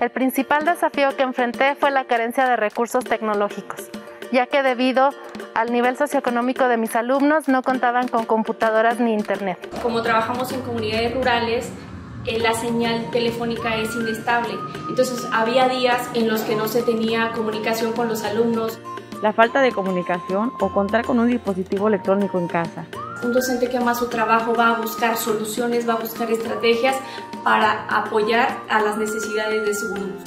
El principal desafío que enfrenté fue la carencia de recursos tecnológicos, ya que debido al nivel socioeconómico de mis alumnos no contaban con computadoras ni internet. Como trabajamos en comunidades rurales, eh, la señal telefónica es inestable, entonces había días en los que no se tenía comunicación con los alumnos. La falta de comunicación o contar con un dispositivo electrónico en casa. Un docente que ama su trabajo va a buscar soluciones, va a buscar estrategias para apoyar a las necesidades de su grupo.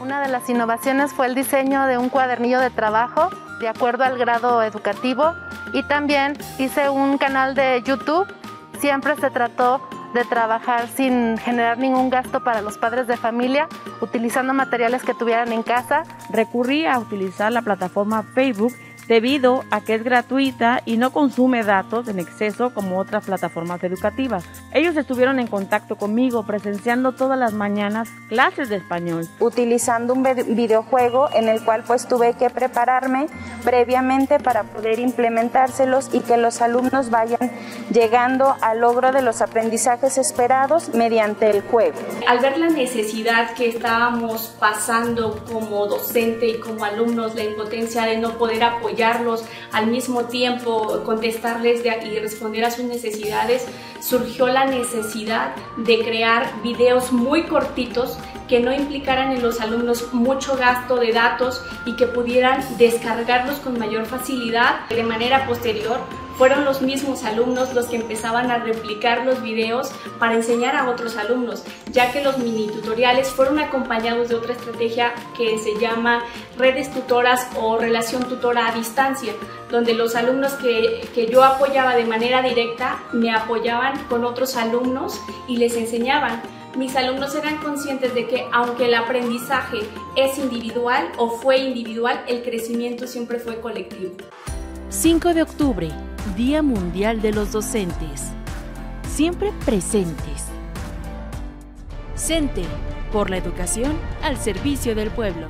Una de las innovaciones fue el diseño de un cuadernillo de trabajo de acuerdo al grado educativo y también hice un canal de YouTube. Siempre se trató de trabajar sin generar ningún gasto para los padres de familia, utilizando materiales que tuvieran en casa. Recurrí a utilizar la plataforma Facebook debido a que es gratuita y no consume datos en exceso como otras plataformas educativas. Ellos estuvieron en contacto conmigo presenciando todas las mañanas clases de español. Utilizando un videojuego en el cual pues tuve que prepararme previamente para poder implementárselos y que los alumnos vayan llegando al logro de los aprendizajes esperados mediante el juego. Al ver la necesidad que estábamos pasando como docente y como alumnos, la impotencia de no poder apoyar al mismo tiempo contestarles y responder a sus necesidades, surgió la necesidad de crear videos muy cortitos que no implicaran en los alumnos mucho gasto de datos y que pudieran descargarlos con mayor facilidad. De manera posterior fueron los mismos alumnos los que empezaban a replicar los videos para enseñar a otros alumnos, ya que los mini tutoriales fueron acompañados de otra estrategia que se llama redes tutoras o relación tutora a distancia, donde los alumnos que, que yo apoyaba de manera directa me apoyaban con otros alumnos y les enseñaban mis alumnos eran conscientes de que aunque el aprendizaje es individual o fue individual, el crecimiento siempre fue colectivo. 5 de octubre, Día Mundial de los Docentes. Siempre presentes. CENTE, por la educación al servicio del pueblo.